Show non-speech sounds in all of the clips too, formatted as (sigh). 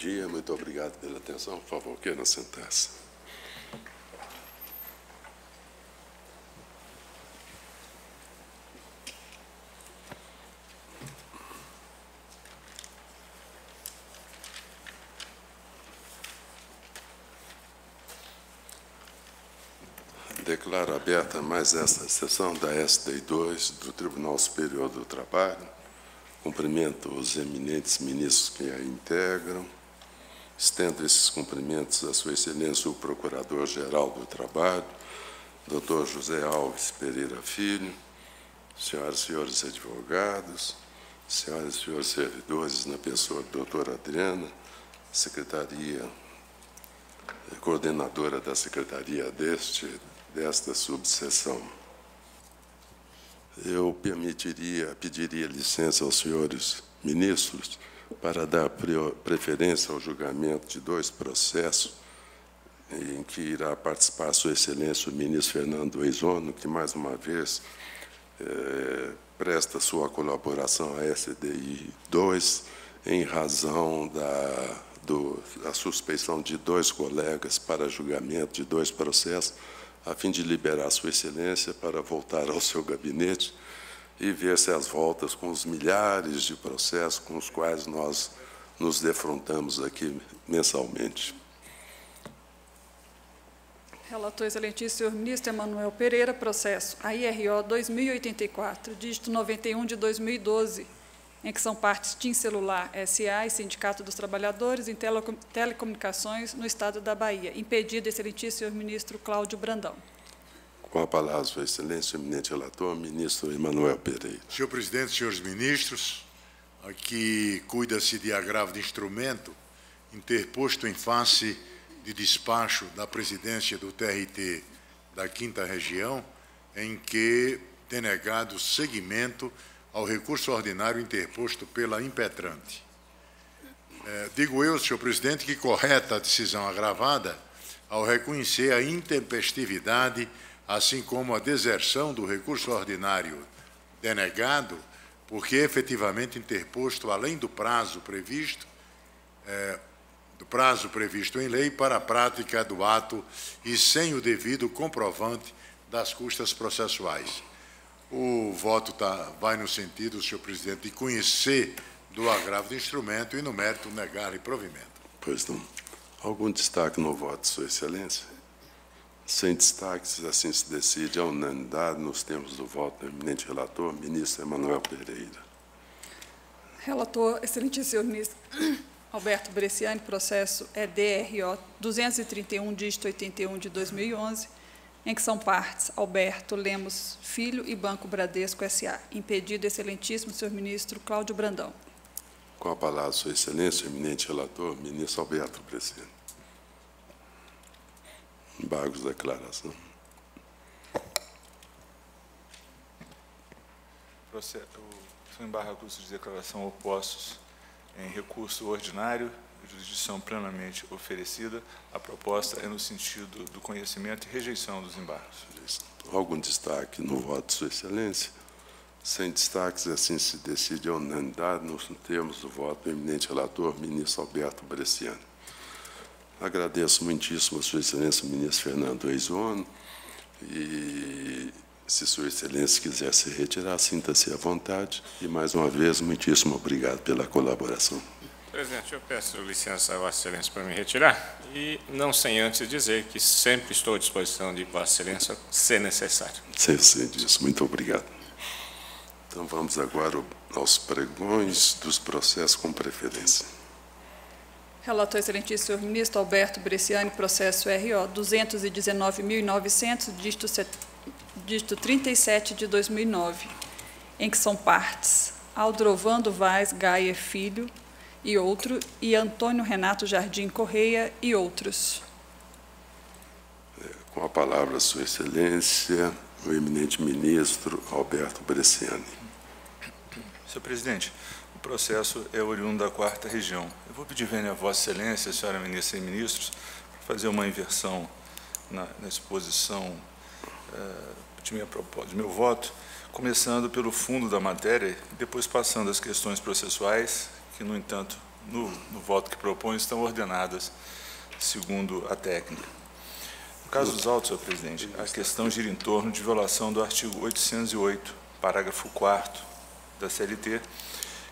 dia, muito obrigado pela atenção. Por favor, queiram sentar-se. Declaro aberta mais esta sessão da SDI2 do Tribunal Superior do Trabalho. Cumprimento os eminentes ministros que a integram. Estendo esses cumprimentos a Sua Excelência o Procurador-Geral do Trabalho, Dr. José Alves Pereira Filho, senhoras e senhores advogados, senhoras e senhores servidores, na pessoa da doutora Adriana, Secretaria, coordenadora da Secretaria deste desta subseção. Eu permitiria, pediria licença aos senhores ministros para dar preferência ao julgamento de dois processos em que irá participar Sua Excelência o ministro Fernando Eizono, que mais uma vez é, presta sua colaboração à SDI 2 em razão da, do, da suspeição de dois colegas para julgamento de dois processos a fim de liberar Sua Excelência para voltar ao seu gabinete e ver se as voltas com os milhares de processos com os quais nós nos defrontamos aqui mensalmente. Relator excelentíssimo senhor ministro Emanuel Pereira, processo AIRO 2084, dígito 91 de 2012 em que são partes TIM Celular SA e Sindicato dos Trabalhadores em Telecomunicações no Estado da Bahia. Impedido, excelentíssimo senhor ministro Cláudio Brandão. Com a palavra, Sua Excelência, o eminente relator, ministro Emanuel Pereira. Senhor presidente, senhores ministros, aqui cuida-se de agravo de instrumento interposto em face de despacho da presidência do TRT da Quinta Região, em que tem negado seguimento ao recurso ordinário interposto pela impetrante. É, digo eu, senhor presidente, que correta a decisão agravada ao reconhecer a intempestividade, assim como a deserção do recurso ordinário denegado, porque efetivamente interposto além do prazo previsto, é, do prazo previsto em lei para a prática do ato e sem o devido comprovante das custas processuais. O voto tá, vai no sentido, senhor presidente, de conhecer do agravo do instrumento e, no mérito, negar-lhe provimento. Pois não. Algum destaque no voto, Sua Excelência? Sem destaques, assim se decide a unanimidade nos termos do voto do eminente relator, ministro Emanuel Pereira. Relator, excelentíssimo senhor ministro (clears throat) Alberto Bresciani, processo EDRO 231, dígito 81 de 2011, em que são partes Alberto Lemos Filho e Banco Bradesco S.A. Impedido, excelentíssimo senhor ministro Cláudio Brandão. Com a palavra, sua excelência, eminente relator, ministro Alberto Bresciani. Embargos da declaração. Processo, são embargos de declaração opostos em recurso ordinário jurisdição plenamente oferecida, a proposta é no sentido do conhecimento e rejeição dos embargos. Algum destaque no voto Sua Excelência? Sem destaques, assim se decide a unanimidade nos termos do voto do eminente relator, ministro Alberto Bresciani. Agradeço muitíssimo a Sua Excelência, o ministro Fernando Eizono, e se Sua Excelência quiser se retirar, sinta-se à vontade. E, mais uma vez, muitíssimo obrigado pela colaboração. Presidente, eu peço licença a Vossa Excelência para me retirar e não sem antes dizer que sempre estou à disposição de Vossa Excelência, se necessário. Sei, sei disso. Muito obrigado. Então vamos agora aos pregões dos processos com preferência. Relator excelentíssimo senhor ministro Alberto Bresciani, processo RO 219.900, dígito, dígito 37 de 2009, em que são partes Aldrovando Vaz Gaia Filho, e outro, e Antônio Renato Jardim Correia e outros. É, com a palavra, Sua Excelência, o eminente ministro Alberto Bresciani. Senhor presidente, o processo é oriundo da quarta região. Eu vou pedir vênia a Vossa Excelência, senhora ministra e ministros, para fazer uma inversão na, na exposição uh, de, minha, de meu voto, começando pelo fundo da matéria e depois passando às questões processuais que, no entanto, no, no voto que propõe estão ordenadas segundo a técnica. No caso dos autos, senhor presidente, a questão gira em torno de violação do artigo 808, parágrafo 4 da CLT,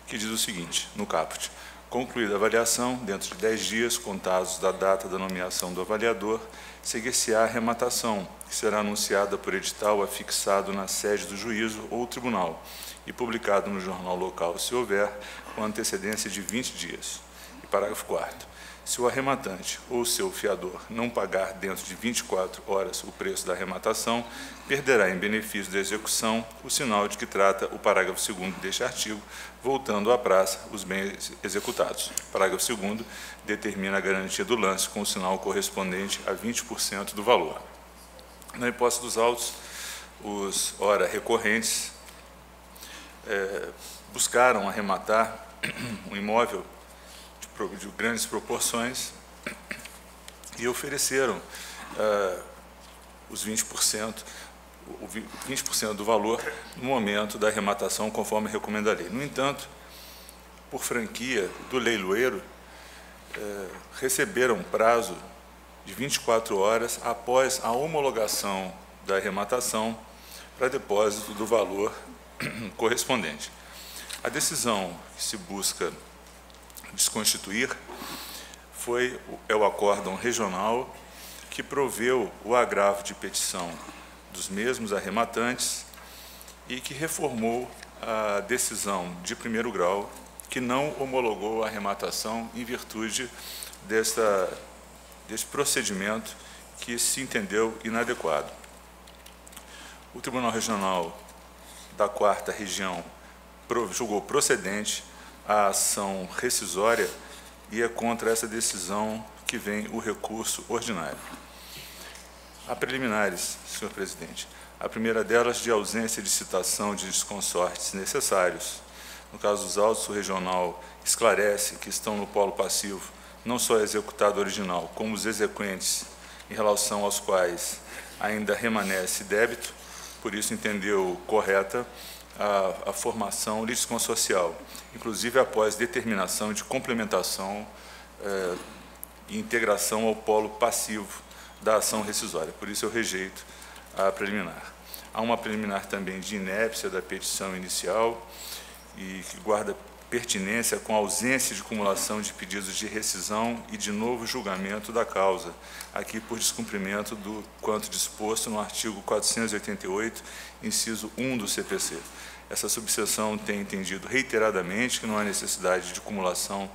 que diz o seguinte, no caput, concluída a avaliação, dentro de 10 dias, contados da data da nomeação do avaliador, seguir-se-á a arrematação, que será anunciada por edital afixado na sede do juízo ou tribunal e publicado no jornal local, se houver, com antecedência de 20 dias. E parágrafo 4 se o arrematante ou seu fiador não pagar dentro de 24 horas o preço da arrematação, perderá em benefício da execução o sinal de que trata o parágrafo 2 deste artigo, voltando à praça os bens executados. Parágrafo 2 determina a garantia do lance com o sinal correspondente a 20% do valor. Na hipótese dos autos, os ora recorrentes é, buscaram arrematar (coughs) um imóvel de grandes proporções e ofereceram uh, os 20%, o 20% do valor no momento da arrematação, conforme recomenda a lei. No entanto, por franquia do leiloeiro, uh, receberam prazo de 24 horas após a homologação da arrematação para depósito do valor (clears throat) correspondente. A decisão que se busca desconstituir foi é o acórdão regional que proveu o agravo de petição dos mesmos arrematantes e que reformou a decisão de primeiro grau que não homologou a arrematação em virtude desta, desse procedimento que se entendeu inadequado. O Tribunal Regional da Quarta Região julgou procedente a ação rescisória e é contra essa decisão que vem o recurso ordinário. Há preliminares, senhor presidente. A primeira delas de ausência de citação de desconsortes necessários. No caso dos autos, o regional esclarece que estão no polo passivo não só o executado original, como os exequentes em relação aos quais ainda remanesce débito, por isso entendeu correta a, a formação litisconsocial, inclusive após determinação de complementação é, e integração ao polo passivo da ação rescisória. Por isso eu rejeito a preliminar. Há uma preliminar também de inépcia da petição inicial e que guarda pertinência com ausência de acumulação de pedidos de rescisão e de novo julgamento da causa, aqui por descumprimento do quanto disposto no artigo 488, inciso 1 do CPC. Essa subseção tem entendido reiteradamente que não há necessidade de acumulação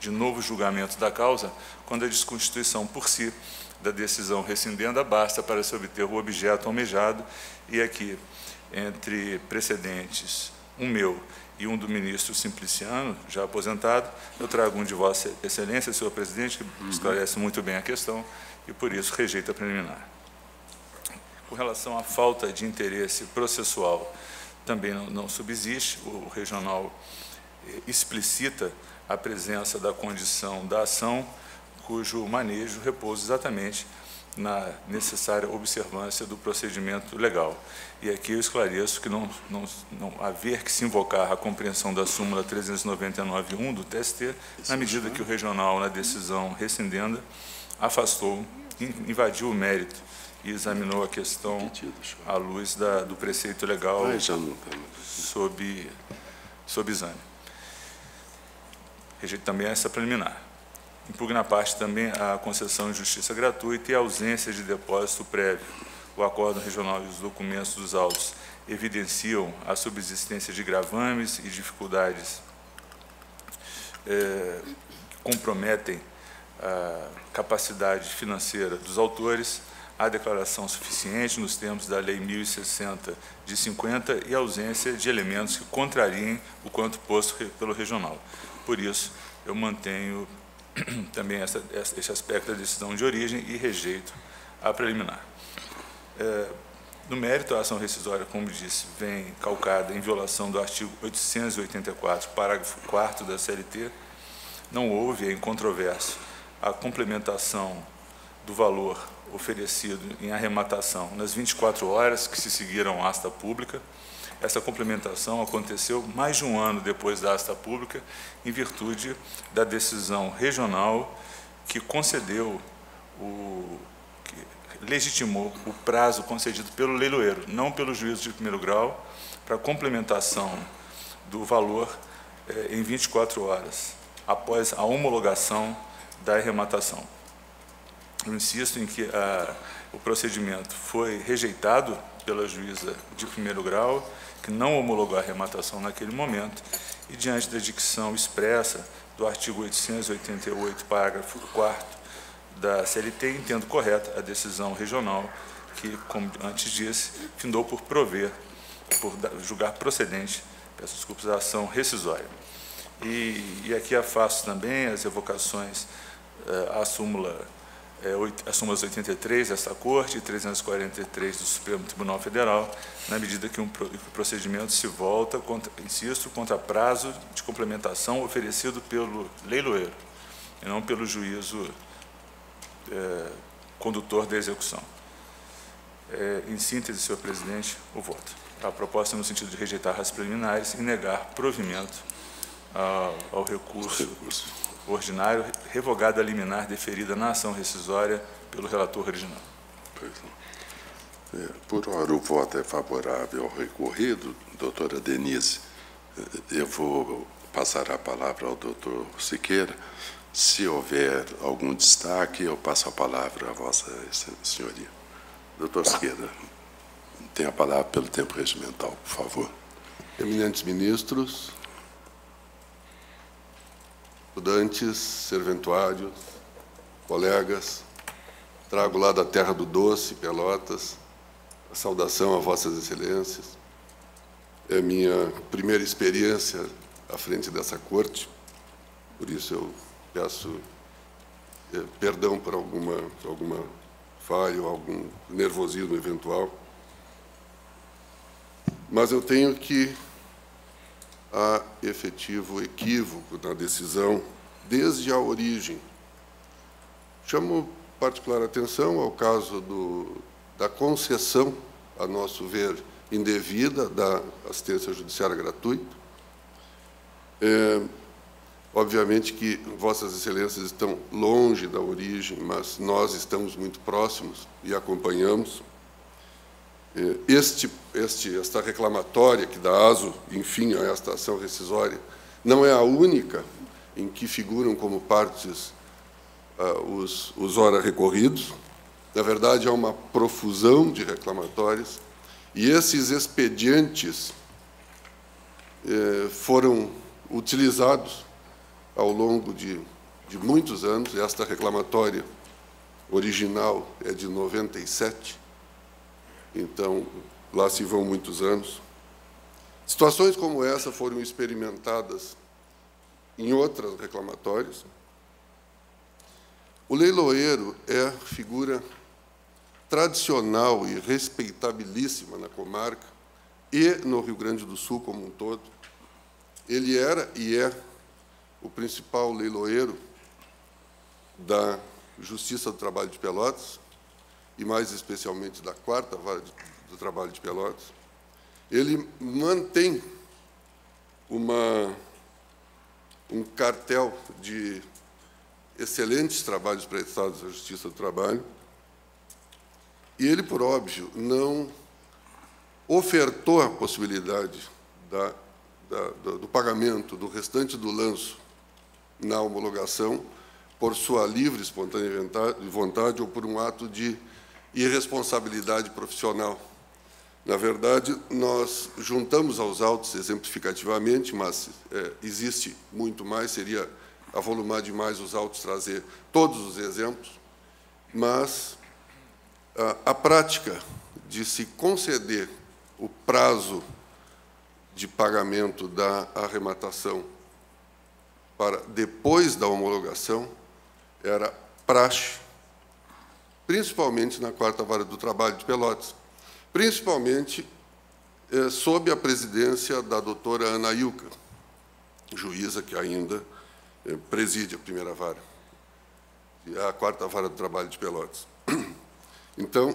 de novo julgamento da causa, quando a desconstituição por si da decisão rescindenda basta para se obter o objeto almejado, e aqui, entre precedentes, um meu e um do ministro Simpliciano, já aposentado, eu trago um de Vossa Excelência, senhor presidente, que uhum. esclarece muito bem a questão, e por isso rejeita a preliminar. Com relação à falta de interesse processual também não, não subsiste. O regional eh, explicita a presença da condição da ação, cujo manejo repousa exatamente na necessária observância do procedimento legal. E aqui eu esclareço que não, não, não haver que se invocar a compreensão da súmula 399.1 do TST, na medida que o regional, na decisão rescindenda, afastou, invadiu o mérito e examinou a questão à luz da, do preceito legal sob, sob exame. Rejeito também essa preliminar. Impugna a parte também a concessão de justiça gratuita e a ausência de depósito prévio. O acordo regional e os documentos dos autos evidenciam a subsistência de gravames e dificuldades é, que comprometem a capacidade financeira dos autores a declaração suficiente nos termos da Lei 1060 de 50 e ausência de elementos que contrariem o quanto posto pelo regional. Por isso, eu mantenho (clears throat) também essa, esse aspecto da decisão de origem e rejeito a preliminar. É, no mérito, a ação rescisória, como disse, vem calcada em violação do artigo 884, parágrafo 4 da CLT. Não houve, em controvérsia, a complementação do valor oferecido em arrematação nas 24 horas que se seguiram à asta pública. Essa complementação aconteceu mais de um ano depois da asta pública, em virtude da decisão regional que concedeu o que legitimou o prazo concedido pelo leiloeiro, não pelo juízo de primeiro grau, para complementação do valor eh, em 24 horas, após a homologação da arrematação. Eu insisto em que a, o procedimento foi rejeitado pela juíza de primeiro grau, que não homologou a arrematação naquele momento, e diante da dicção expressa do artigo 888, parágrafo 4 da CLT, entendo correta a decisão regional que, como antes disse, findou por prover, por julgar procedente, peço desculpas, a ação rescisória. E, e aqui afasto também as evocações eh, à súmula é, as súmulas 83 desta Corte e 343 do Supremo Tribunal Federal, na medida que, um, que o procedimento se volta, contra, insisto, contra prazo de complementação oferecido pelo leiloeiro, e não pelo juízo é, condutor da execução. É, em síntese, senhor presidente, o voto. A proposta é no sentido de rejeitar as preliminares e negar provimento ao, ao recurso, recurso ordinário, revogada a liminar deferida na ação rescisória pelo relator original. É, por hora, o voto é favorável ao recorrido, doutora Denise. Eu vou passar a palavra ao doutor Siqueira. Se houver algum destaque, eu passo a palavra a vossa senhoria. Doutor Siqueira, tem a palavra pelo tempo regimental, por favor. Eminentes ministros, estudantes, serventuários, colegas, trago lá da terra do doce, Pelotas, a saudação a vossas excelências. É minha primeira experiência à frente dessa corte, por isso eu peço é, perdão por alguma, alguma falha algum nervosismo eventual. Mas eu tenho que há efetivo equívoco na decisão desde a origem. Chamo particular atenção ao caso do, da concessão, a nosso ver, indevida da assistência judiciária gratuita. É, obviamente que Vossas Excelências estão longe da origem, mas nós estamos muito próximos e acompanhamos. É, este, este, esta reclamatória que dá aso, enfim, a esta ação rescisória, não é a única em que figuram como partes uh, os, os ora recorridos. Na verdade, há uma profusão de reclamatórios e esses expedientes eh, foram utilizados ao longo de, de muitos anos. Esta reclamatória original é de 97 então lá se vão muitos anos. Situações como essa foram experimentadas em outras reclamatórias. O leiloeiro é figura tradicional e respeitabilíssima na comarca e no Rio Grande do Sul como um todo. Ele era e é o principal leiloeiro da Justiça do Trabalho de Pelotas, e mais especialmente da quarta vara do trabalho de Pelotas, ele mantém uma, um cartel de excelentes trabalhos prestados à Justiça do Trabalho, e ele, por óbvio, não ofertou a possibilidade da, da, do pagamento do restante do lanço na homologação por sua livre, espontânea vontade ou por um ato de e responsabilidade profissional. Na verdade, nós juntamos aos autos exemplificativamente, mas é, existe muito mais, seria avolumar demais os autos, trazer todos os exemplos, mas a, a prática de se conceder o prazo de pagamento da arrematação para depois da homologação era praxe principalmente na quarta vara do trabalho de Pelotas, principalmente eh, sob a presidência da doutora Ana Ilka, juíza que ainda eh, preside a primeira vara, a quarta vara do trabalho de Pelotas. (clears throat) Então,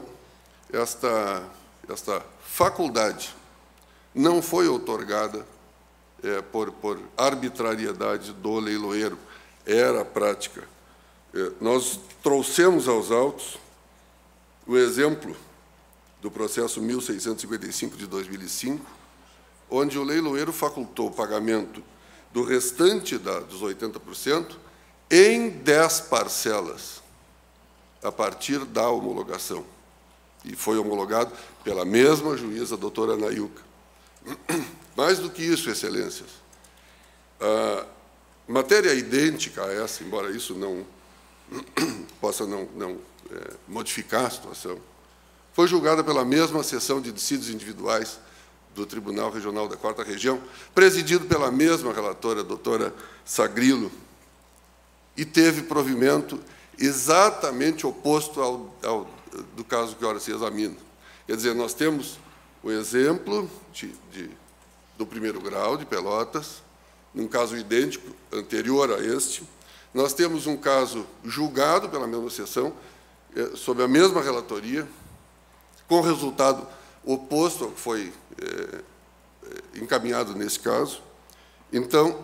esta, esta faculdade não foi otorgada é, por, por, arbitrariedade do leiloeiro, era a prática. É, nós trouxemos aos autos o exemplo do processo 1655 de 2005, onde o leiloeiro facultou o pagamento do restante da, dos 80% em 10 parcelas, a partir da homologação. E foi homologado pela mesma juíza, a doutora Nayuka. (coughs) Mais do que isso, excelências, a matéria idêntica a essa, embora isso não (coughs) possa não, não é, modificar a situação, foi julgada pela mesma sessão de dissídios individuais do Tribunal Regional da Quarta Região, presidido pela mesma relatora, doutora Sagrilo, e teve provimento exatamente oposto ao, ao do caso que ora se examina. Quer dizer, nós temos o exemplo de, de, do primeiro grau de Pelotas, num caso idêntico, anterior a este. Nós temos um caso julgado pela mesma sessão, sob a mesma relatoria, com resultado oposto ao que foi é, é, encaminhado nesse caso. Então,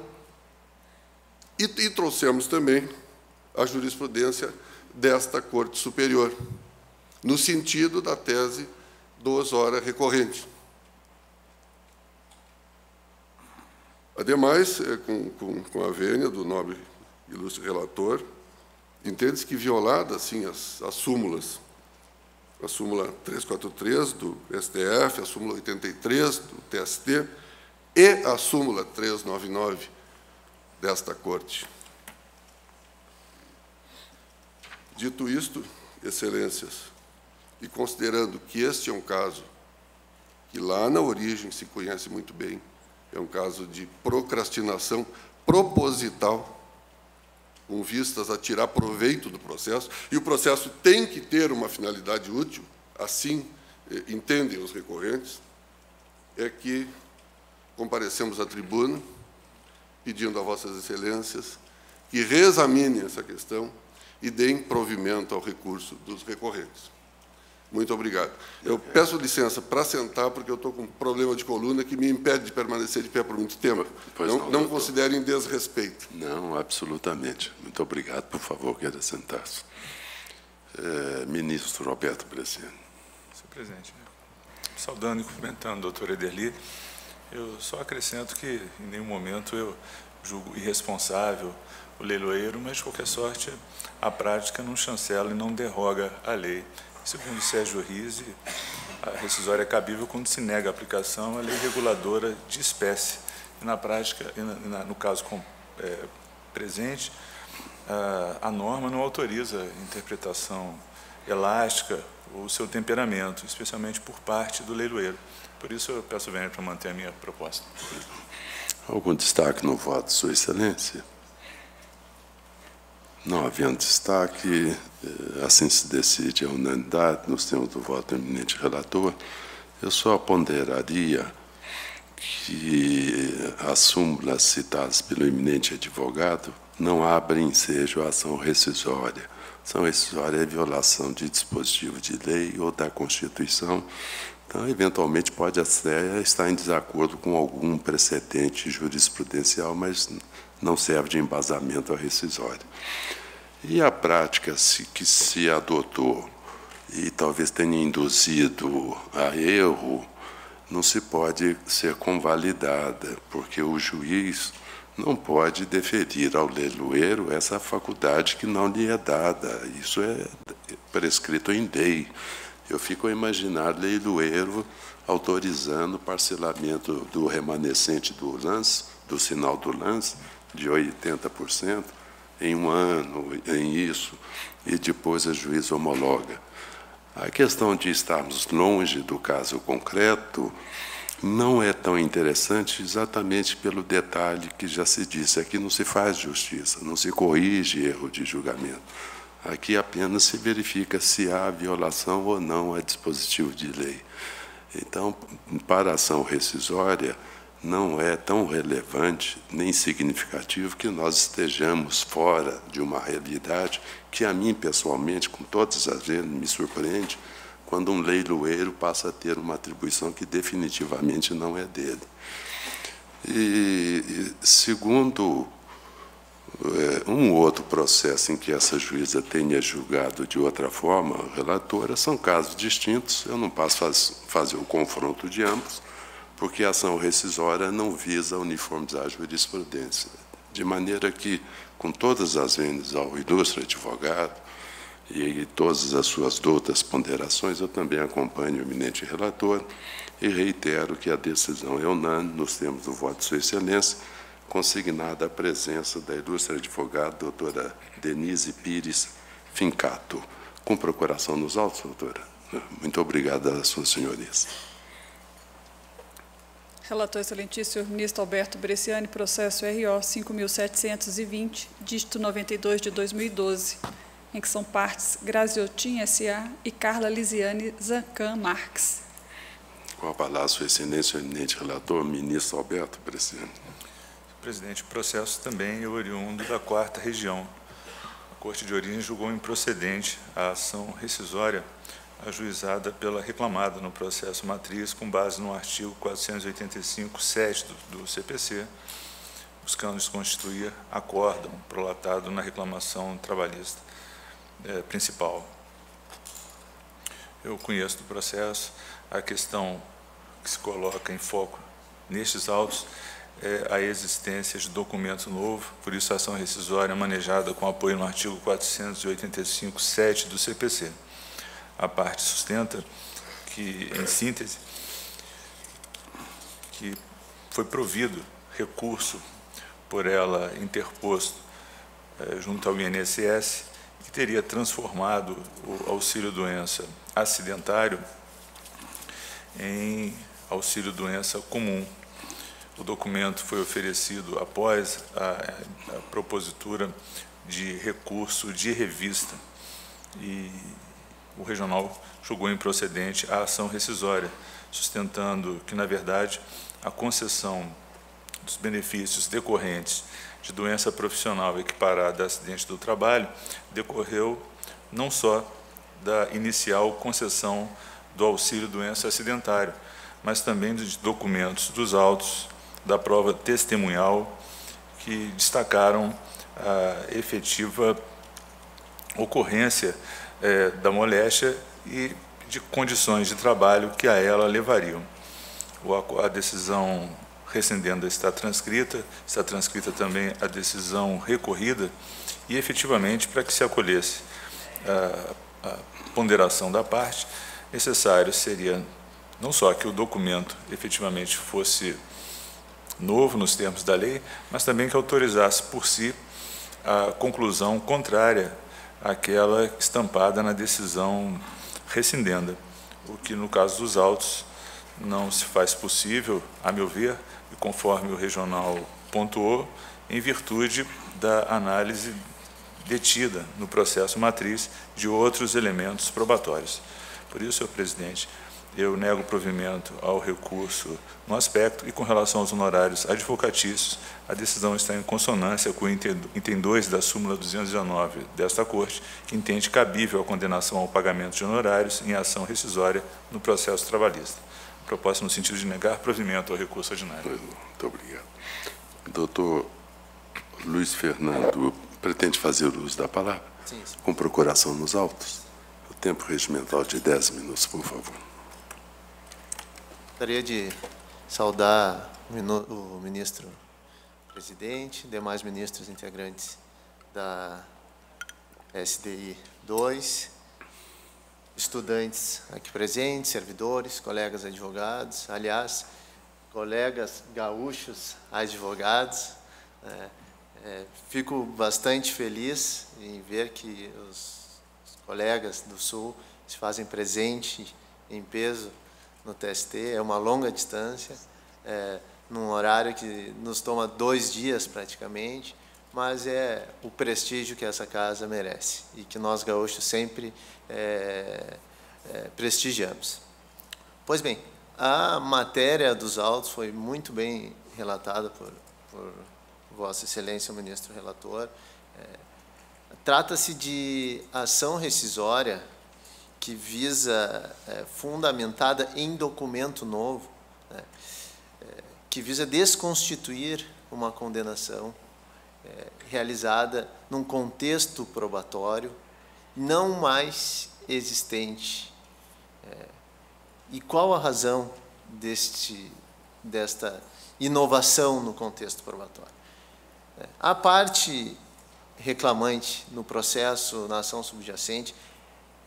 e, e trouxemos também a jurisprudência desta Corte Superior, no sentido da tese dos hora recorrente. Ademais, é, com, com, com a vênia do nobre ilustre relator, entende-se que violada assim as, as súmulas, a súmula 343 do STF, a súmula 83 do TST e a súmula 399 desta Corte. Dito isto, excelências, e considerando que este é um caso que lá na origem se conhece muito bem, é um caso de procrastinação proposital, com vistas a tirar proveito do processo, e o processo tem que ter uma finalidade útil, assim eh, entendem os recorrentes, é que comparecemos à tribuna pedindo a vossas excelências que reexaminem essa questão e deem provimento ao recurso dos recorrentes. Muito obrigado. Eu peço licença para sentar, porque eu estou com um problema de coluna que me impede de permanecer de pé por muito tempo. Pois não, não, não doutor. considerem desrespeito. Não, absolutamente. Muito obrigado. Por favor, queira sentar-se. É, ministro Roberto Bresciani. Senhor presidente, saudando e cumprimentando a doutora Ederli, eu só acrescento que em nenhum momento eu julgo irresponsável o leiloeiro, mas de qualquer sorte a prática não chancela e não derroga a lei. Segundo Sérgio Rizzi, a rescisória é cabível quando se nega a aplicação à lei reguladora de espécie. E na prática, no caso é, presente, a, norma não autoriza interpretação elástica ou seu temperamento, especialmente por parte do leiloeiro. Por isso, eu peço vênia para manter a minha proposta. Algum destaque no voto, Sua Excelência? Não havendo destaque, eh, assim se decide a unanimidade, nos termos do voto do eminente relator. Eu só ponderaria que as súmulas citadas pelo eminente advogado não abrem ensejo à ação rescisória. Ação rescisória é violação de dispositivo de lei ou da Constituição, então, eventualmente, pode até estar em desacordo com algum precedente jurisprudencial, mas não serve de embasamento à rescisória. E a prática que se adotou e talvez tenha induzido a erro, não se pode ser convalidada, porque o juiz não pode deferir ao leiloeiro essa faculdade que não lhe é dada. Isso é prescrito em lei. Eu fico a imaginar leiloeiro autorizando o parcelamento do remanescente do lance, do sinal do lance, de 80% em um ano, em isso, e depois a juiz homologa. A questão de estarmos longe do caso concreto não é tão interessante exatamente pelo detalhe que já se disse. Aqui não se faz justiça, não se corrige erro de julgamento. Aqui apenas se verifica se há violação ou não a dispositivo de lei. Então, para a ação rescisória, não é tão relevante nem significativo que nós estejamos fora de uma realidade que a mim pessoalmente, com todas as vezes, me surpreende quando um leiloeiro passa a ter uma atribuição que definitivamente não é dele. E, segundo é, um outro processo em que essa juíza tenha julgado de outra forma, relatora, são casos distintos, eu não posso faz, fazer o confronto de ambos, porque a ação rescisória não visa uniformizar a jurisprudência. De maneira que, com todas as vendas ao ilustre advogado e, todas as suas doutas ponderações, eu também acompanho o eminente relator e reitero que a decisão é unânime, nos termos do voto de Sua Excelência, consignada a presença da ilustre advogada doutora Denise Pires Fincato. Com procuração nos autos, doutora. Muito obrigado às suas senhorias. Relator excelentíssimo ministro Alberto Bresciani, processo RO 5.720, dígito 92 de 2012, em que são partes Graziotin S.A. e Carla Lisiane Zancan Marques. Com a palavra, sua excelência, o eminente relator, ministro Alberto Bresciani. Presidente, o processo também é oriundo da quarta região. A Corte de Origem julgou improcedente a ação rescisória ajuizada pela reclamada no processo matriz com base no artigo 485.7 do, do CPC, buscando desconstituir acórdão prolatado na reclamação trabalhista é, principal. Eu conheço do processo a questão que se coloca em foco nestes autos é, a existência de documento novo, por isso a ação rescisória manejada com apoio no artigo 485.7 do CPC. A parte sustenta que, em síntese, que foi provido recurso por ela interposto é, junto ao INSS, que teria transformado o auxílio-doença acidentário em auxílio-doença comum, o documento foi oferecido após a, a propositura de recurso de revista e o regional julgou improcedente a ação rescisória, sustentando que, na verdade, a concessão dos benefícios decorrentes de doença profissional equiparada a acidente do trabalho decorreu não só da inicial concessão do auxílio doença acidentário, mas também dos documentos dos autos da prova testemunhal que destacaram a efetiva ocorrência é, da moléstia e de condições de trabalho que a ela levariam. a decisão rescindendo está transcrita, está transcrita também a decisão recorrida e efetivamente para que se acolhesse a, a ponderação da parte, necessário seria não só que o documento efetivamente fosse novo nos termos da lei, mas também que autorizasse por si a conclusão contrária àquela estampada na decisão rescindenda, o que no caso dos autos não se faz possível, a meu ver, e conforme o regional pontuou, em virtude da análise detida no processo matriz de outros elementos probatórios. Por isso, senhor presidente, eu nego provimento ao recurso no aspecto e com relação aos honorários advocatícios, a decisão está em consonância com o item 2 da súmula 219 desta Corte, que entende cabível a condenação ao pagamento de honorários em ação rescisória no processo trabalhista. Proposta no sentido de negar provimento ao recurso ordinário. Muito obrigado. Doutor Luiz Fernando, pretende fazer uso da palavra? Sim, sim. Com procuração nos autos? O tempo regimental de 10 minutos, por favor. Gostaria de saudar o ministro presidente, demais ministros integrantes da SDI 2, estudantes aqui presentes, servidores, colegas advogados, aliás, colegas gaúchos advogados. É, é, fico bastante feliz em ver que os, os colegas do Sul se fazem presente em peso no TST, é uma longa distância, é, num horário que nos toma dois dias praticamente, mas é o prestígio que essa casa merece e que nós gaúchos sempre é, é, prestigiamos. Pois bem, a matéria dos autos foi muito bem relatada por, por Vossa Excelência, o ministro relator. É, Trata-se de ação rescisória que visa, é, fundamentada em documento novo, né, é, que visa desconstituir uma condenação é, realizada num contexto probatório não mais existente. É, e qual a razão deste, desta inovação no contexto probatório? É, a parte reclamante no processo, na ação subjacente,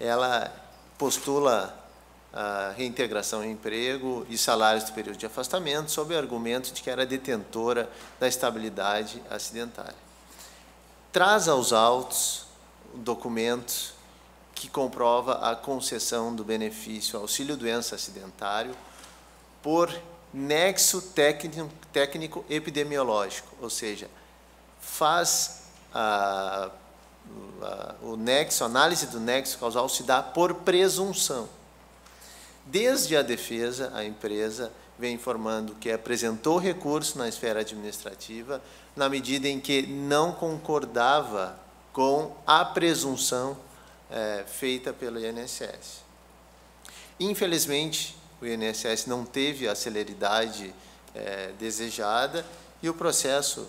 ela postula a reintegração em emprego e salários do período de afastamento, sob o argumento de que era detentora da estabilidade acidentária. Traz aos autos o documento que comprova a concessão do benefício auxílio-doença acidentário por nexo técnico, técnico epidemiológico, ou seja, faz a, o nexo, a análise do nexo causal se dá por presunção. Desde a defesa, a empresa vem informando que apresentou recurso na esfera administrativa na medida em que não concordava com a presunção é, feita pelo INSS. Infelizmente, o INSS não teve a celeridade é, desejada e o processo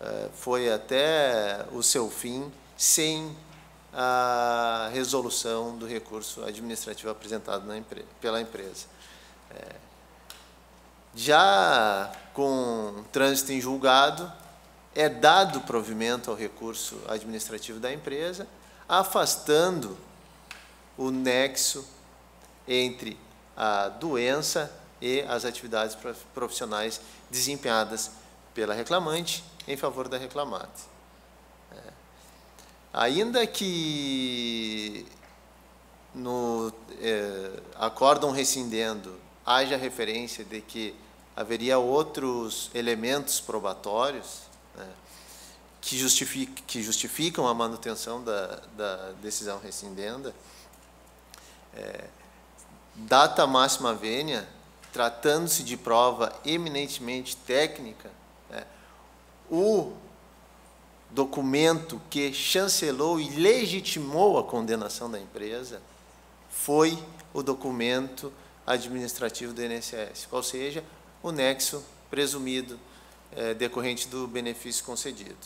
é, foi até o seu fim sem a resolução do recurso administrativo apresentado empre pela empresa. É, já com trânsito em julgado, é dado provimento ao recurso administrativo da empresa, afastando o nexo entre a doença e as atividades profissionais desempenhadas pela reclamante em favor da reclamada. Ainda que no é, acórdão rescindendo haja referência de que haveria outros elementos probatórios né, que, justific, que, justificam a manutenção da, da decisão rescindenda, é, data máxima vênia, tratando-se de prova eminentemente técnica, né, o documento que chancelou e legitimou a condenação da empresa foi o documento administrativo do INSS, qual seja o nexo presumido é, decorrente do benefício concedido.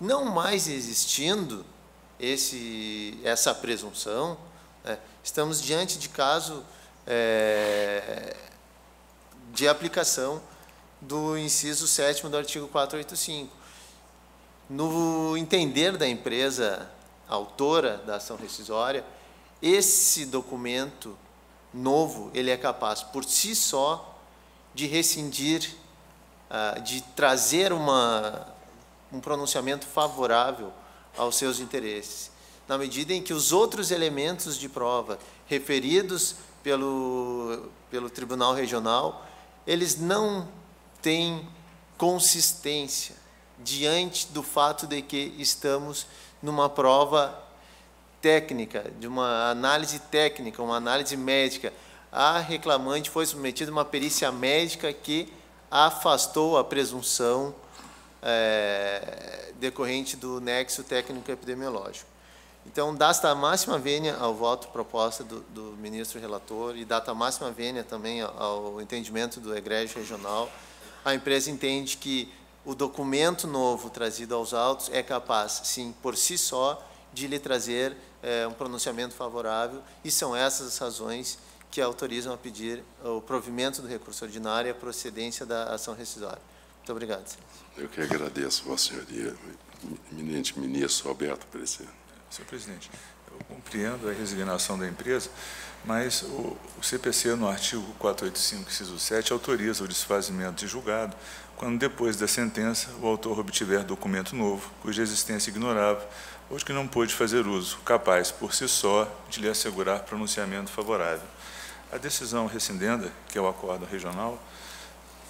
Não mais existindo esse, essa presunção, é, estamos diante de caso é, de aplicação do inciso 7 do artigo 485, no entender da empresa autora da ação rescisória, esse documento novo, ele é capaz por si só de rescindir, ah, de trazer uma, um pronunciamento favorável aos seus interesses, na medida em que os outros elementos de prova referidos pelo, pelo Tribunal Regional, eles não têm consistência, diante do fato de que estamos numa prova técnica, de uma análise técnica, uma análise médica. A reclamante foi submetida a uma perícia médica que afastou a presunção é, decorrente do nexo técnico epidemiológico. Então, data máxima vênia ao voto proposta do, do ministro relator e data máxima vênia também ao entendimento do egrégio regional, a empresa entende que o documento novo trazido aos autos é capaz, sim, por si só, de lhe trazer é, um pronunciamento favorável, e são essas as razões que autorizam a pedir o provimento do recurso ordinário e a procedência da ação rescisória. Muito obrigado, senhor. Eu que agradeço, Vossa Senhoria, eminente ministro Alberto Presidente. Senhor presidente, eu compreendo a resignação da empresa, mas o, o CPC, no artigo 485, inciso 7, autoriza o desfazimento de julgado quando depois da sentença o autor obtiver documento novo, cuja existência ignorava, ou de que não pôde fazer uso, capaz, por si só, de lhe assegurar pronunciamento favorável. A decisão rescindenda, que é o acordo regional,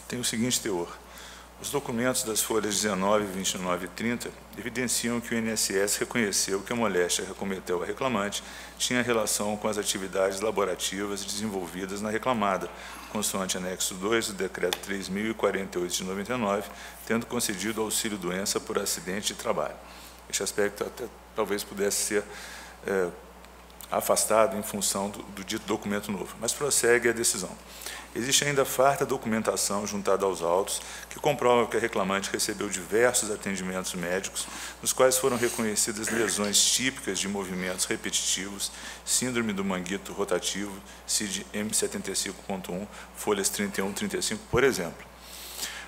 tem o seguinte teor. Os documentos das folhas 19, 29 e 30 evidenciam que o INSS reconheceu que a moléstia que acometeu a reclamante tinha relação com as atividades laborativas desenvolvidas na reclamada, consoante anexo 2 do Decreto 3.048 de 99, tendo concedido auxílio-doença por acidente de trabalho. Este aspecto até talvez pudesse ser é, afastado em função do, do dito documento novo, mas prossegue a decisão. Existe ainda farta documentação juntada aos autos que comprova que a reclamante recebeu diversos atendimentos médicos, nos quais foram reconhecidas lesões típicas de movimentos repetitivos, síndrome do manguito rotativo, CID M75.1, folhas 31 e 35, por exemplo.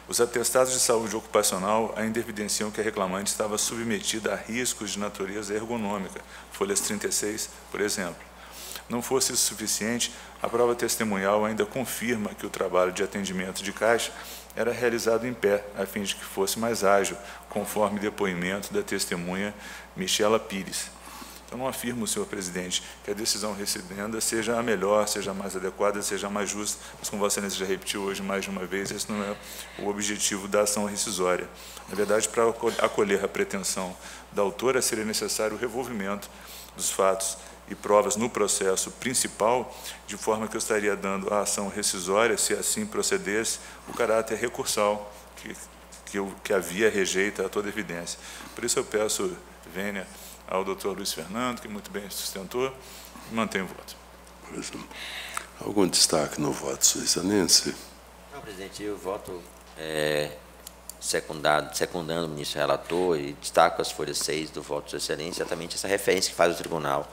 Os atestados de saúde ocupacional ainda evidenciam que a reclamante estava submetida a riscos de natureza ergonômica, folhas 36, por exemplo. Não fosse isso suficiente, a prova testemunhal ainda confirma que o trabalho de atendimento de caixa era realizado em pé, a fim de que fosse mais ágil, conforme depoimento da testemunha Michela Pires. Então, não afirmo, senhor presidente, que a decisão recebenda seja a melhor, seja a mais adequada, seja a mais justa, mas como Vossa Excelência já repetiu hoje mais de uma vez, esse não é o objetivo da ação rescisória. Na verdade, para acolher a pretensão da autora, seria necessário o revolvimento dos fatos e provas no processo principal, de forma que eu estaria dando à ação rescisória, se assim procedesse, o caráter recursal que, que, eu, que havia rejeita a toda evidência. Por isso eu peço, Vênia, ao doutor Luiz Fernando, que muito bem sustentou, e mantém o voto. Algum destaque no voto, Sua Excelência? Não, presidente, eu voto é, secundado, secundando o ministro relator e destaco as folhas 6 do voto de excelência, exatamente essa referência que faz o tribunal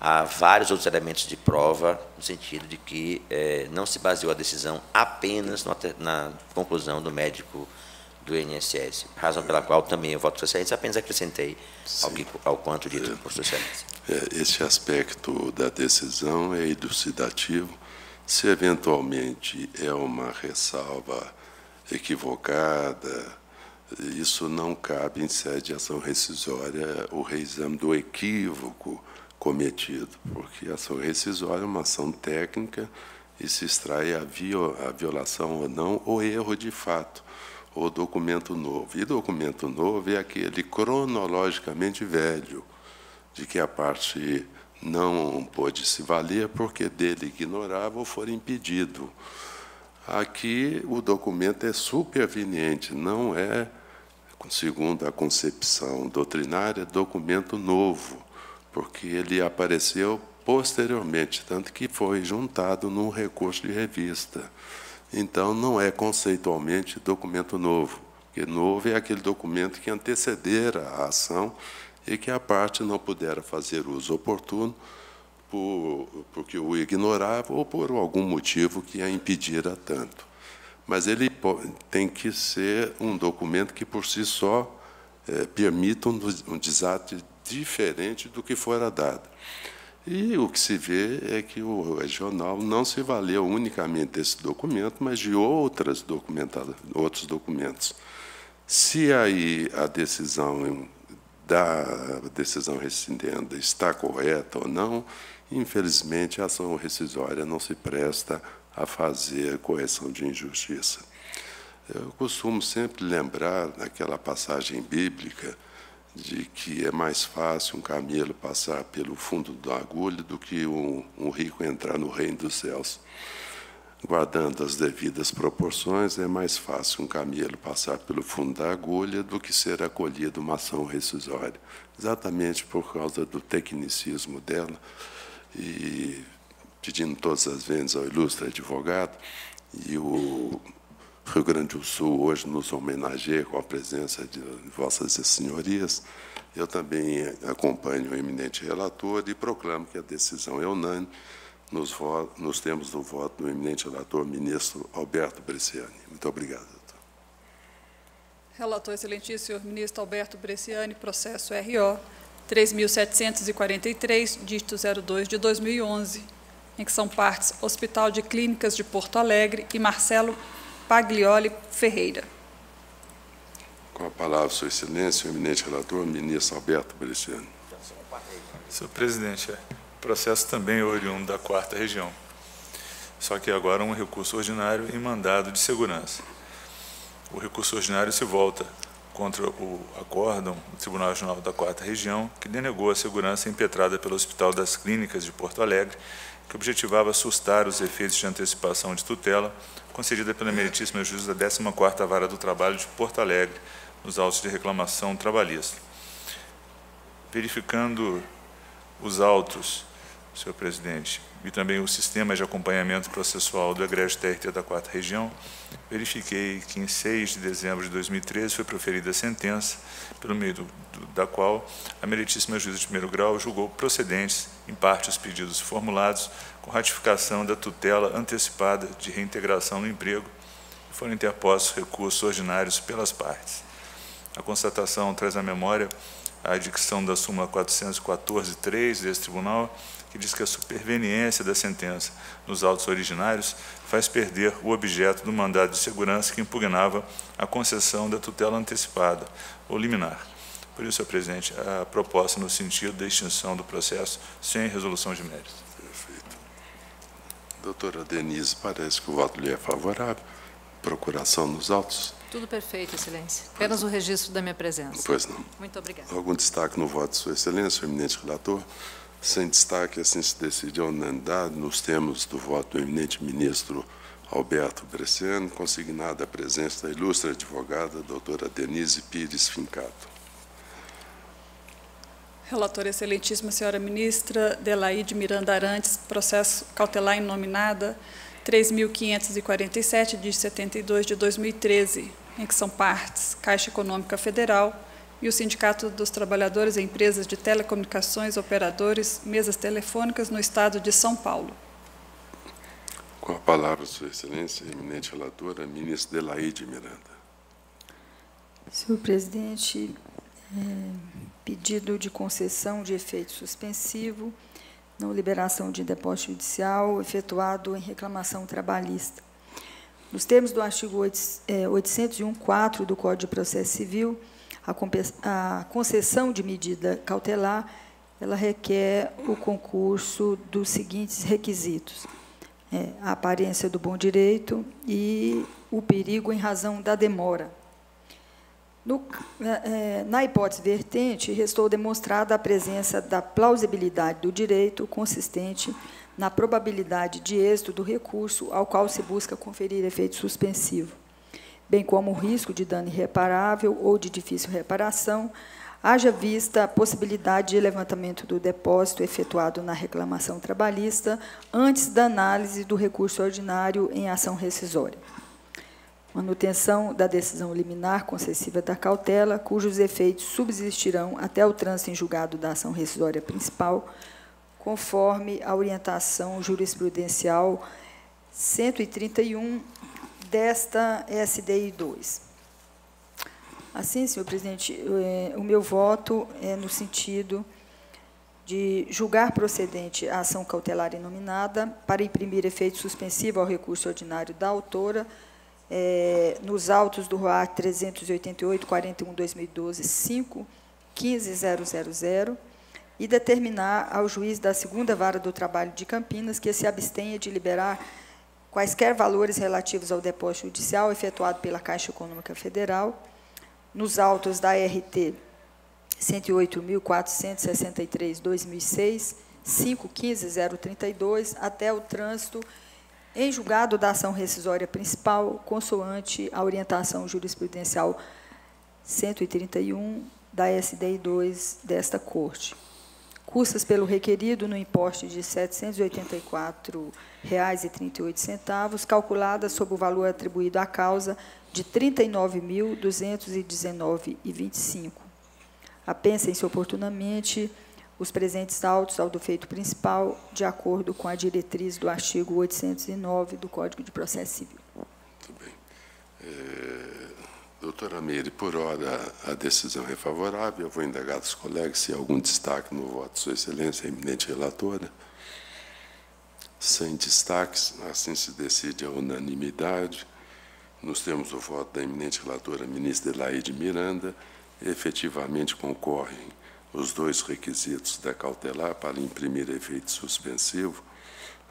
a vários outros elementos de prova, no sentido de que é, não se baseou a decisão apenas no, na conclusão do médico do INSS, razão pela qual também eu voto socialista, apenas acrescentei ao, que, ao, quanto dito é, por socialista. É, esse aspecto da decisão é elucidativo. Se eventualmente é uma ressalva equivocada, isso não cabe em sede de ação rescisória o reexame do equívoco cometido, porque a ação rescisória é uma ação técnica e se extrai a, a violação ou não, ou erro de fato o documento novo. E documento novo é aquele cronologicamente velho, de que a parte não pôde se valer porque dele ignorava ou for impedido. Aqui o documento é superveniente, não é, segundo a concepção doutrinária, documento novo, porque ele apareceu posteriormente, tanto que foi juntado num recurso de revista. Então, não é conceitualmente documento novo, porque novo é aquele documento que antecedera a ação e que a parte não pudera fazer uso oportuno por, porque o ignorava ou por algum motivo que a impedira tanto. Mas ele tem que ser um documento que, por si só, é, permita um, um desate diferente do que fora dado. E o que se vê é que o regional não se valeu unicamente desse documento, mas de outras outros documentos. Se aí a decisão da decisão rescindenda está correta ou não, infelizmente a ação rescisória não se presta a fazer correção de injustiça. Eu costumo sempre lembrar naquela passagem bíblica de que é mais fácil um camelo passar pelo fundo da agulha do que um, um, rico entrar no reino dos céus. Guardando as devidas proporções, é mais fácil um camelo passar pelo fundo da agulha do que ser acolhido uma ação rescisória. Exatamente por causa do tecnicismo dela. E pedindo todas as vezes ao ilustre advogado, e o Rio Grande do Sul hoje nos homenageia com a presença de vossas senhorias. Eu também acompanho o eminente relator e proclamo que a decisão é unânime. Nos, nos temos o voto do eminente relator, ministro Alberto Bresciani. Muito obrigado, doutor. Relator excelentíssimo, senhor ministro Alberto Bresciani, processo RO 3.743, dígito 02 de 2011, em que são partes Hospital de Clínicas de Porto Alegre e Marcelo Paglioli Ferreira. Com a palavra, Sua Excelência, o eminente relator, ministro Alberto Bresciani. Senhor presidente, o processo também é oriundo da quarta região, só que agora um recurso ordinário em mandado de segurança. O recurso ordinário se volta contra o acórdão do Tribunal Regional da Quarta Região, que denegou a segurança impetrada pelo Hospital das Clínicas de Porto Alegre, que objetivava assustar os efeitos de antecipação de tutela concedida pela Meritíssima Juíza da 14ª Vara do Trabalho de Porto Alegre, nos autos de reclamação trabalhista. Verificando os autos senhor presidente, e também o sistema de acompanhamento processual do egrégio TRT da quarta região, verifiquei que em 6 de dezembro de 2013 foi proferida a sentença, pelo meio do, do, da qual a meritíssima juíza de primeiro grau julgou procedentes, em parte, os pedidos formulados com ratificação da tutela antecipada de reintegração no emprego e foram interpostos recursos ordinários pelas partes. A constatação traz à memória a dicção da súmula 414.3 desse tribunal, que diz que a superveniência da sentença nos autos originários faz perder o objeto do mandado de segurança que impugnava a concessão da tutela antecipada ou liminar. Por isso, senhor presidente, a proposta no sentido da extinção do processo sem resolução de mérito. Perfeito. Doutora Denise, parece que o voto lhe é favorável. Procuração nos autos? Tudo perfeito, Excelência. Apenas o registro da minha presença. Pois não. Muito obrigada. Algum destaque no voto de Sua Excelência, o eminente relator? Sem destaque, assim se decide a unanimidade nos termos do voto do eminente ministro Alberto Bresciano, consignada a presença da ilustre advogada doutora Denise Pires Fincato. Relatora excelentíssima senhora ministra Delaide Miranda Arantes, processo cautelar inominada 3.547, de 72 de 2013, em que são partes Caixa Econômica Federal e o Sindicato dos Trabalhadores e Empresas de Telecomunicações, Operadores, Mesas Telefônicas no Estado de São Paulo. Com a palavra, Sua Excelência, eminente relatora, ministra Delaide Miranda. Senhor presidente, é, pedido de concessão de efeito suspensivo não liberação de depósito judicial efetuado em reclamação trabalhista. Nos termos do artigo 801.4 é, do Código de Processo Civil, a concessão de medida cautelar ela requer o concurso dos seguintes requisitos: é, a aparência do bom direito e o perigo em razão da demora. No, é, na hipótese vertente, restou demonstrada a presença da plausibilidade do direito consistente na probabilidade de êxito do recurso ao qual se busca conferir efeito suspensivo, bem como o risco de dano irreparável ou de difícil reparação, haja vista a possibilidade de levantamento do depósito efetuado na reclamação trabalhista antes da análise do recurso ordinário em ação rescisória. Manutenção da decisão liminar concessiva da cautela, cujos efeitos subsistirão até o trânsito em julgado da ação rescisória principal, conforme a orientação jurisprudencial 131 desta SDI 2. Assim, senhor presidente, eh, o meu voto é no sentido de julgar procedente a ação cautelar inominada para imprimir efeito suspensivo ao recurso ordinário da autora, é, nos autos do ROAR 388, 41, 2012, 5, 15000, e determinar ao juiz da segunda vara do trabalho de Campinas que se abstenha de liberar quaisquer valores relativos ao depósito judicial efetuado pela Caixa Econômica Federal, nos autos da RT 108.463, 2006, 5.15.032, até o trânsito em julgado da ação rescisória principal, consoante a orientação jurisprudencial 131 da SDI 2 desta Corte. Custas pelo requerido no importe de R$ 784,38, calculadas sob o valor atribuído à causa de R$ 39.219,25. Apensem-se oportunamente os presentes autos ao do feito principal, de acordo com a diretriz do artigo 809 do Código de Processo Civil. Muito bem. É, doutora Meire, por hora a decisão é favorável. Eu vou indagar dos colegas se há algum destaque no voto Sua Excelência, eminente relatora. Sem destaques, assim se decide a unanimidade. Nos temos o voto da eminente relatora, ministra Elaide Miranda, efetivamente concorrem os dois requisitos da cautelar para imprimir efeito suspensivo,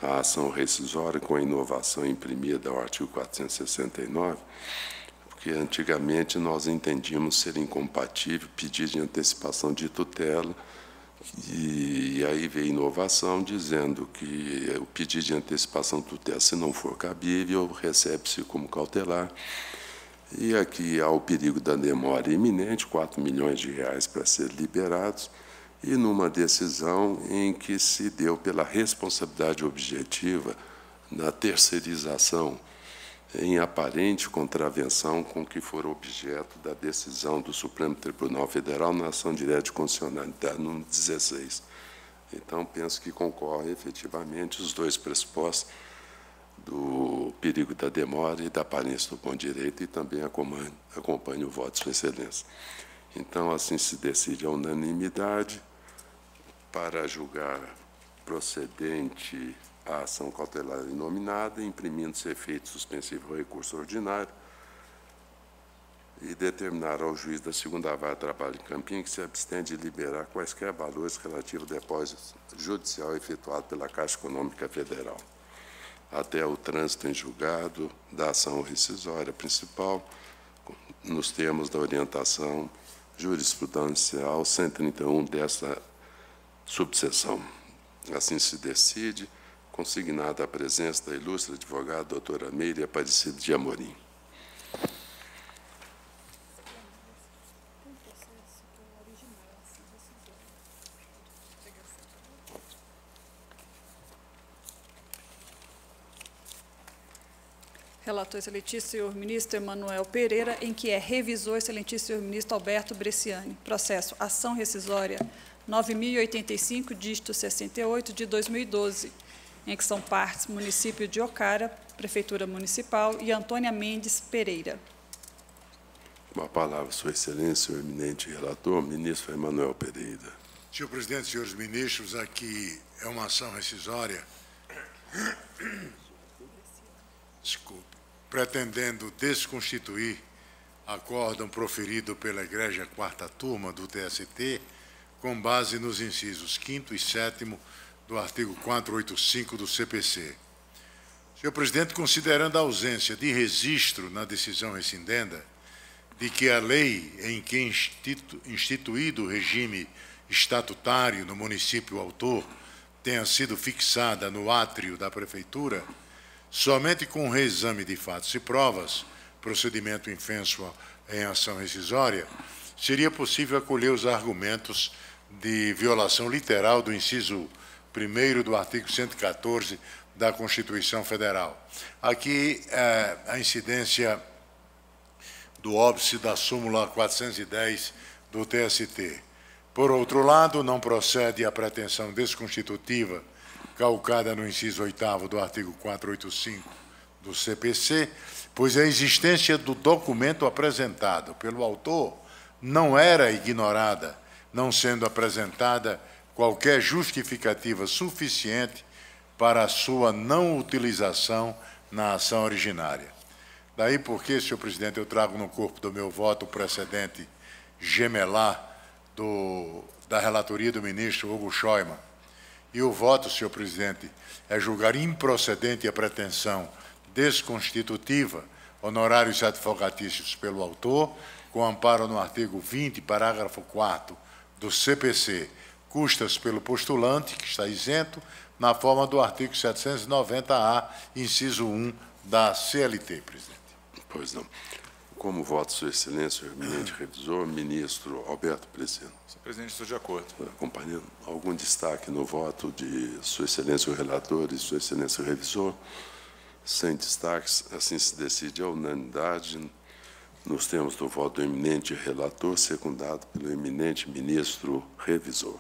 a ação rescisória com a inovação imprimida ao artigo 469, porque antigamente nós entendíamos ser incompatível pedir de antecipação de tutela, e, e aí veio inovação dizendo que o pedido de antecipação de tutela, se não for cabível, recebe-se como cautelar. E aqui há o perigo da demora iminente, 4 milhões de reais para ser liberados, e numa decisão em que se deu pela responsabilidade objetiva na terceirização em aparente contravenção com que for objeto da decisão do Supremo Tribunal Federal na ação direta de constitucionalidade número 16. Então, penso que concorrem efetivamente os dois pressupostos do perigo da demora e da aparência do bom direito e também acompanho o voto de Sua Excelência. Então, assim se decide a unanimidade para julgar procedente a ação cautelar inominada, imprimindo-se efeito suspensivo ao recurso ordinário e determinar ao juiz da segunda vara de trabalho de Campinho que se abstém de liberar quaisquer valores relativos ao depósito judicial efetuado pela Caixa Econômica Federal, até o trânsito em julgado da ação rescisória principal, nos termos da orientação jurisprudencial 131 desta subseção. Assim se decide, consignada a presença da ilustre advogada doutora Meire Aparecida de Amorim. Relator, excelentíssimo senhor ministro Emanuel Pereira, em que é revisor, excelentíssimo senhor ministro Alberto Bresciani. Processo, ação rescisória 9.085, dígito 68, de 2012, em que são partes município de Ocara, Prefeitura Municipal, e Antônia Mendes Pereira. Uma palavra, Sua Excelência, o eminente relator, ministro Emanuel Pereira. Senhor presidente, senhores ministros, aqui é uma ação rescisória. Desculpe. Pretendendo desconstituir acórdão proferido pela Igreja Quarta Turma do TST, com base nos incisos 5 e 7 do artigo 485 do CPC. Senhor presidente, considerando a ausência de registro na decisão rescindenda de que a lei em que institu, instituído o regime estatutário no município autor tenha sido fixada no átrio da prefeitura, somente com o reexame de fatos e provas, procedimento infenso em ação rescisória, seria possível acolher os argumentos de violação literal do inciso 1 do artigo 114 da Constituição Federal. Aqui, é, a incidência do óbice da súmula 410 do TST. Por outro lado, não procede a pretensão desconstitutiva calcada no inciso 8 do artigo 485 do CPC, pois a existência do documento apresentado pelo autor não era ignorada, não sendo apresentada qualquer justificativa suficiente para a sua não utilização na ação originária. Daí porque, senhor presidente, eu trago no corpo do meu voto o precedente gemelar do, da relatoria do ministro Hugo Scheumann. E o voto, senhor presidente, é julgar improcedente a pretensão desconstitutiva, honorários advocatícios pelo autor, com amparo no artigo 20, parágrafo 4 do CPC, custas pelo postulante, que está isento, na forma do artigo 790-A, inciso 1 da CLT, presidente. Pois não. Como voto, Sua Excelência, o eminente (coughs) revisor, ministro Alberto Presino. Senhor presidente, estou de acordo. Acompanhando, algum destaque no voto de Sua Excelência o relator e Sua Excelência o revisor? Sem destaques, assim se decide a unanimidade nos termos do voto do eminente relator, secundado pelo eminente ministro revisor.